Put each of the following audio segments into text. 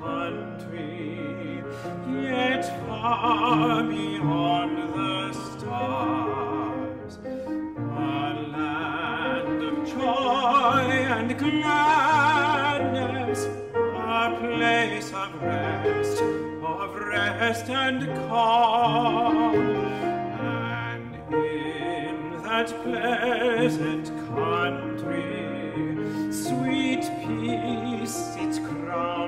country, yet far beyond the stars, a land of joy and gladness, a place of rest, of rest and calm, and in that pleasant country, sweet peace sits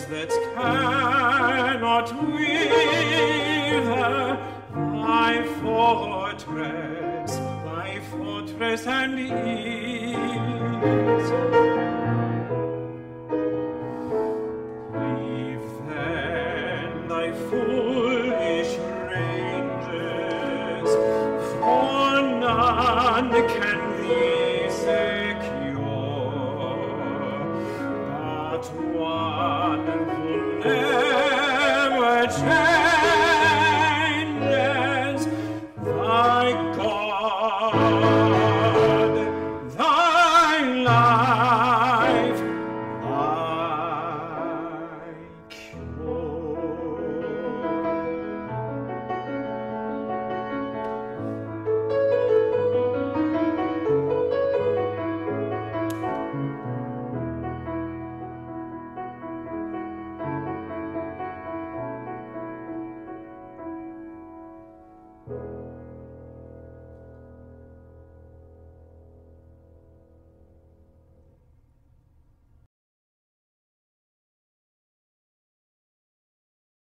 rose that cannot wither, thy fortress, thy fortress and ease. Leave then thy foolish wonderful change?